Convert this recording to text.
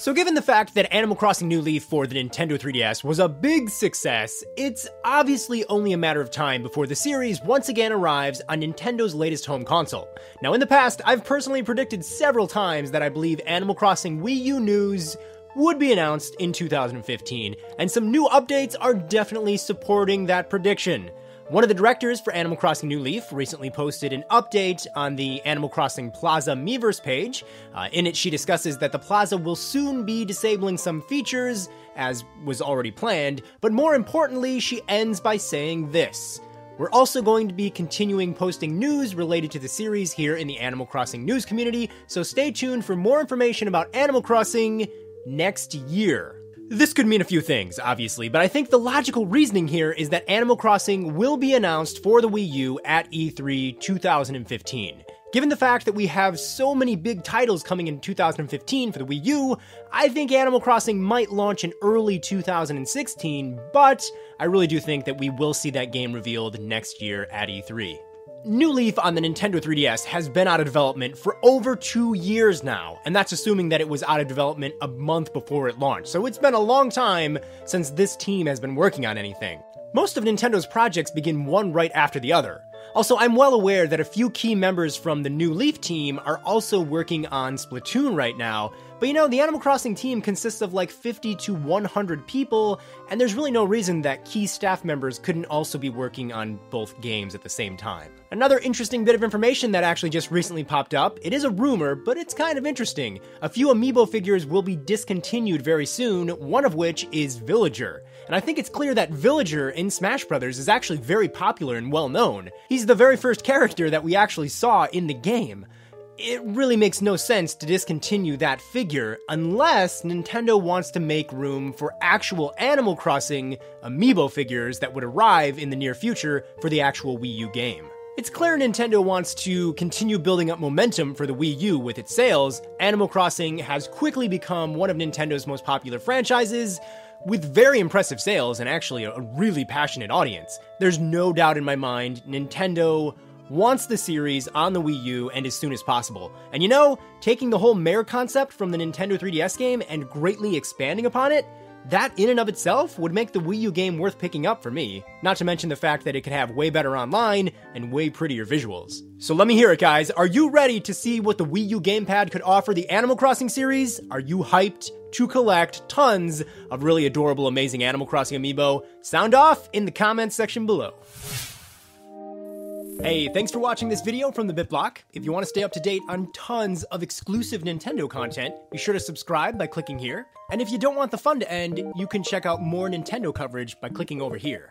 So, given the fact that Animal Crossing New Leaf for the Nintendo 3DS was a big success, it's obviously only a matter of time before the series once again arrives on Nintendo's latest home console. Now, in the past, I've personally predicted several times that I believe Animal Crossing Wii U news would be announced in 2015, and some new updates are definitely supporting that prediction. One of the directors for Animal Crossing New Leaf recently posted an update on the Animal Crossing Plaza Miiverse page. Uh, in it, she discusses that the plaza will soon be disabling some features, as was already planned, but more importantly, she ends by saying this. We're also going to be continuing posting news related to the series here in the Animal Crossing news community, so stay tuned for more information about Animal Crossing next year. This could mean a few things, obviously, but I think the logical reasoning here is that Animal Crossing will be announced for the Wii U at E3 2015. Given the fact that we have so many big titles coming in 2015 for the Wii U, I think Animal Crossing might launch in early 2016, but I really do think that we will see that game revealed next year at E3. New Leaf on the Nintendo 3DS has been out of development for over two years now, and that's assuming that it was out of development a month before it launched, so it's been a long time since this team has been working on anything. Most of Nintendo's projects begin one right after the other. Also, I'm well aware that a few key members from the New Leaf team are also working on Splatoon right now, but you know, the Animal Crossing team consists of like 50 to 100 people, and there's really no reason that key staff members couldn't also be working on both games at the same time. Another interesting bit of information that actually just recently popped up, it is a rumor, but it's kind of interesting. A few amiibo figures will be discontinued very soon, one of which is Villager. And I think it's clear that Villager in Smash Bros. is actually very popular and well known. He's the very first character that we actually saw in the game it really makes no sense to discontinue that figure unless Nintendo wants to make room for actual Animal Crossing amiibo figures that would arrive in the near future for the actual Wii U game. It's clear Nintendo wants to continue building up momentum for the Wii U with its sales. Animal Crossing has quickly become one of Nintendo's most popular franchises, with very impressive sales and actually a really passionate audience. There's no doubt in my mind Nintendo wants the series on the Wii U and as soon as possible. And you know, taking the whole mayor concept from the Nintendo 3DS game and greatly expanding upon it, that in and of itself would make the Wii U game worth picking up for me, not to mention the fact that it could have way better online and way prettier visuals. So let me hear it, guys. Are you ready to see what the Wii U gamepad could offer the Animal Crossing series? Are you hyped to collect tons of really adorable, amazing Animal Crossing amiibo? Sound off in the comments section below. Hey, thanks for watching this video from the BitBlock. If you want to stay up to date on tons of exclusive Nintendo content, be sure to subscribe by clicking here. And if you don't want the fun to end, you can check out more Nintendo coverage by clicking over here.